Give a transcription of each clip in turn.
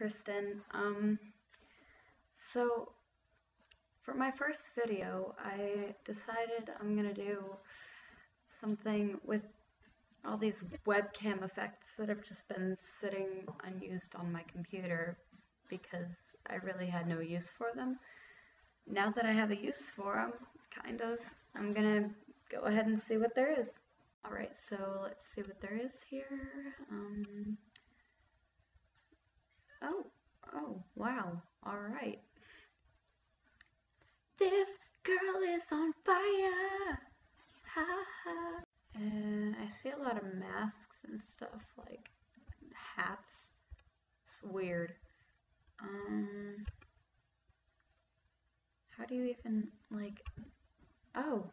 Kristen. Um, so for my first video, I decided I'm gonna do something with all these webcam effects that have just been sitting unused on my computer because I really had no use for them. Now that I have a use for them, kind of, I'm gonna go ahead and see what there is. Alright, so let's see what there is here. Um, oh, oh, wow, alright. This girl is on fire! Ha ha! And I see a lot of masks and stuff, like hats. It's weird. Um, how do you even, like, oh,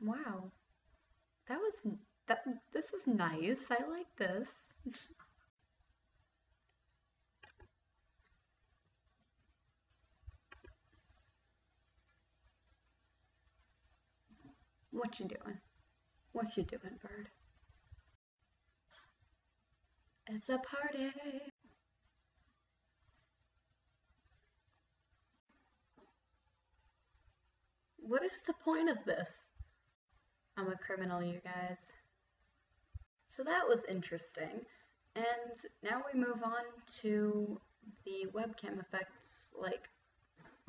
wow. That was, that, this is nice. I like this. what you doing? What you doing, bird? It's a party. What is the point of this? I'm a criminal, you guys. So that was interesting. And now we move on to the webcam effects, like,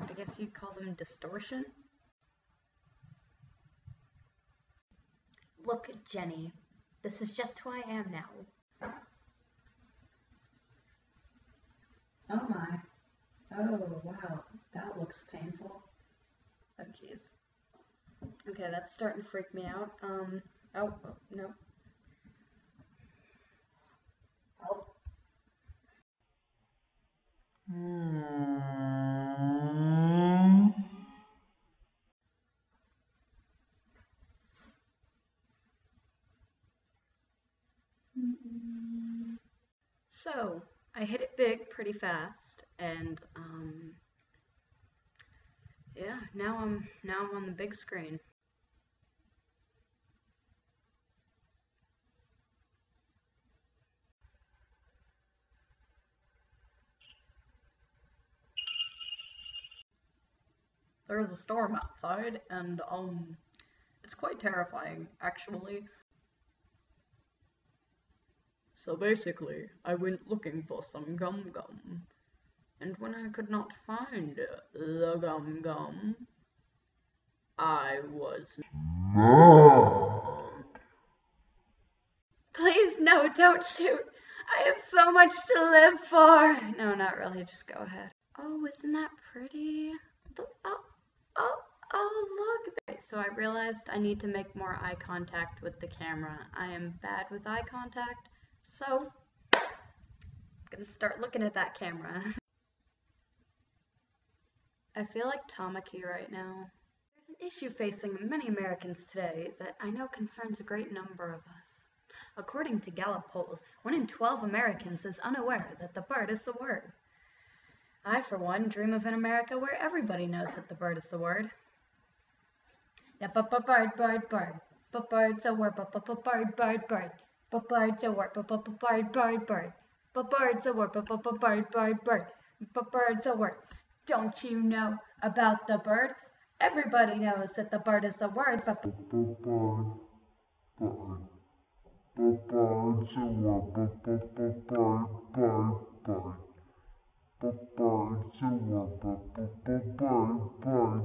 I guess you'd call them distortion. Look, Jenny, this is just who I am now. Oh my. Oh, wow. That looks painful. Oh, jeez. Okay, that's starting to freak me out. Um, oh, oh no. So, I hit it big pretty fast, and um, yeah, now I'm now I'm on the big screen. There's a storm outside, and um, it's quite terrifying, actually. So basically, I went looking for some gum gum, and when I could not find the gum gum, I was mad. Please, no, don't shoot. I have so much to live for. No, not really, just go ahead. Oh, isn't that pretty? Oh, oh, oh, look. So I realized I need to make more eye contact with the camera. I am bad with eye contact, so I'm gonna start looking at that camera. I feel like Tamaki right now. There's an issue facing many Americans today that I know concerns a great number of us. According to Gallup polls, one in 12 Americans is unaware that the bird is the word. I, for one, dream of an America where everybody knows that the bird is the word. Yeah, but but bird, bird, bird. But bird's a word, but but bird, bird, bird. Bird's a word, bird, bird, bird. But bird's a word, bird, bird, bird. But bird's a word. Don't you know about the bird? Everybody knows that the bird is the word, but bird, bird. Bird's a word, the the bird, bird, bird. Bird's a word, the bird, bird, bird.